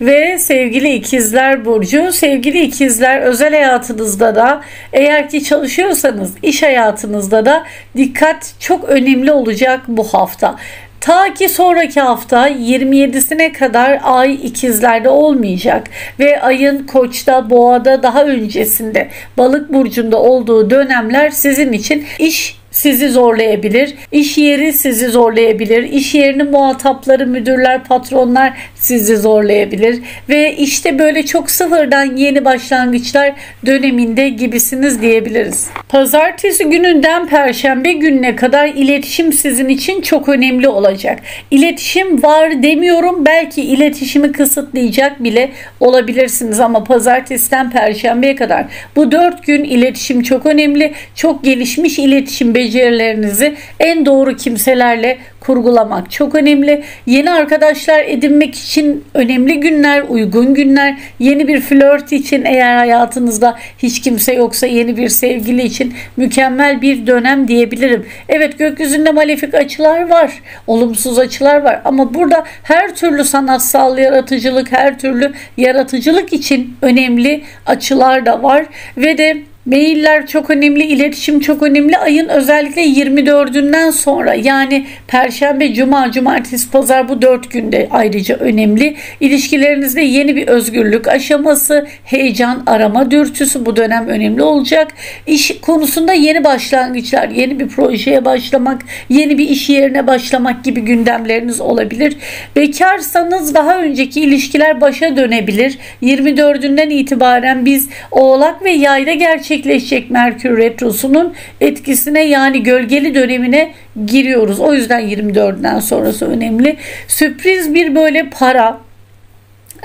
Ve sevgili ikizler burcu, sevgili ikizler özel hayatınızda da eğer ki çalışıyorsanız iş hayatınızda da dikkat çok önemli olacak bu hafta. Ta ki sonraki hafta 27'sine kadar ay ikizlerde olmayacak ve ayın koçta boğada daha öncesinde balık burcunda olduğu dönemler sizin için iş sizi zorlayabilir. İş yeri sizi zorlayabilir. İş yerinin muhatapları, müdürler, patronlar sizi zorlayabilir. Ve işte böyle çok sıfırdan yeni başlangıçlar döneminde gibisiniz diyebiliriz. Pazartesi gününden perşembe gününe kadar iletişim sizin için çok önemli olacak. İletişim var demiyorum. Belki iletişimi kısıtlayacak bile olabilirsiniz ama pazartesiden perşembeye kadar bu dört gün iletişim çok önemli. Çok gelişmiş iletişim becerilerinizi en doğru kimselerle kurgulamak çok önemli. Yeni arkadaşlar edinmek için önemli günler, uygun günler. Yeni bir flört için eğer hayatınızda hiç kimse yoksa yeni bir sevgili için mükemmel bir dönem diyebilirim. Evet gökyüzünde malefik açılar var. Olumsuz açılar var ama burada her türlü sanatsal yaratıcılık, her türlü yaratıcılık için önemli açılar da var ve de Mailler çok önemli, iletişim çok önemli. Ayın özellikle 24'ünden sonra yani Perşembe, Cuma, Cumartesi, Pazar bu dört günde ayrıca önemli. İlişkilerinizde yeni bir özgürlük aşaması, heyecan, arama dürtüsü bu dönem önemli olacak. İş konusunda yeni başlangıçlar, yeni bir projeye başlamak, yeni bir iş yerine başlamak gibi gündemleriniz olabilir. Bekarsanız daha önceki ilişkiler başa dönebilir. 24'ünden itibaren biz Oğlak ve Yayda gerçek gerçekleşecek Merkür Retrosu'nun etkisine yani gölgeli dönemine giriyoruz. O yüzden 24'den sonrası önemli. Sürpriz bir böyle para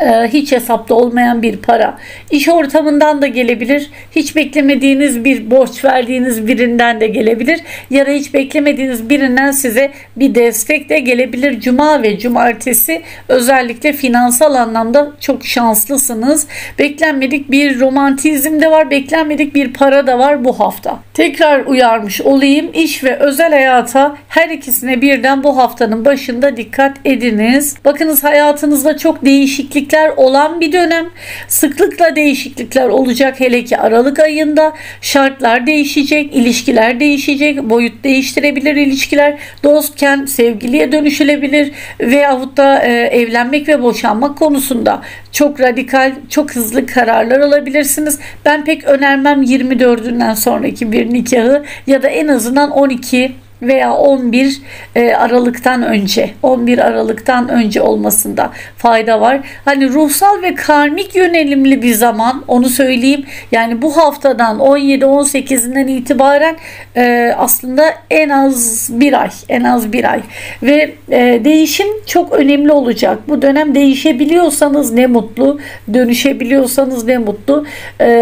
hiç hesapta olmayan bir para. İş ortamından da gelebilir. Hiç beklemediğiniz bir borç verdiğiniz birinden de gelebilir. Ya da hiç beklemediğiniz birinden size bir destek de gelebilir. Cuma ve cumartesi özellikle finansal anlamda çok şanslısınız. Beklenmedik bir romantizm de var. Beklenmedik bir para da var bu hafta. Tekrar uyarmış olayım. İş ve özel hayata her ikisine birden bu haftanın başında dikkat ediniz. Bakınız hayatınızda çok değişiklik değişiklikler olan bir dönem. Sıklıkla değişiklikler olacak hele ki Aralık ayında. Şartlar değişecek, ilişkiler değişecek, boyut değiştirebilir ilişkiler. Dostken sevgiliye dönüşülebilir veyahut da e, evlenmek ve boşanmak konusunda çok radikal, çok hızlı kararlar alabilirsiniz. Ben pek önermem 24'ünden sonraki bir nikahı ya da en azından 12 veya 11 e, Aralık'tan önce 11 Aralık'tan önce olmasında fayda var. Hani ruhsal ve karmik yönelimli bir zaman onu söyleyeyim. Yani bu haftadan 17-18'inden itibaren e, aslında en az bir ay en az bir ay ve e, değişim çok önemli olacak. Bu dönem değişebiliyorsanız ne mutlu dönüşebiliyorsanız ne mutlu.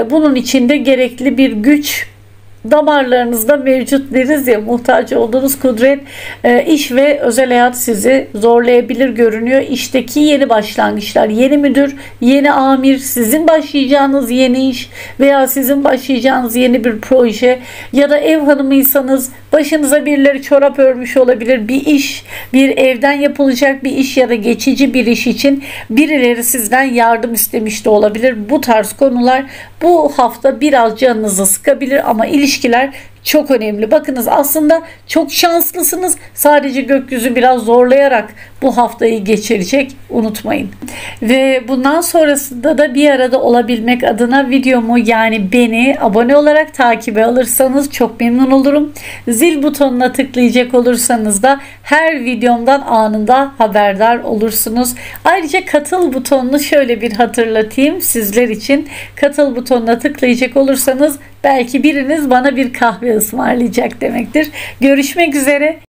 Bunun için de gerekli bir güç damarlarınızda mevcut deriz ya muhtaç olduğunuz kudret e, iş ve özel hayat sizi zorlayabilir görünüyor. İşteki yeni başlangıçlar, yeni müdür, yeni amir, sizin başlayacağınız yeni iş veya sizin başlayacağınız yeni bir proje ya da ev hanımıysanız başınıza birileri çorap örmüş olabilir. Bir iş, bir evden yapılacak bir iş ya da geçici bir iş için birileri sizden yardım istemiş de olabilir. Bu tarz konular bu hafta biraz canınızı sıkabilir ama ilişkiler çok önemli. Bakınız aslında çok şanslısınız. Sadece gökyüzü biraz zorlayarak bu haftayı geçirecek. Unutmayın. Ve bundan sonrasında da bir arada olabilmek adına videomu yani beni abone olarak takibe alırsanız çok memnun olurum. Zil butonuna tıklayacak olursanız da her videomdan anında haberdar olursunuz. Ayrıca katıl butonunu şöyle bir hatırlatayım sizler için. Katıl butonuna tıklayacak olursanız belki biriniz bana bir kahve ısmarlayacak demektir. Görüşmek üzere.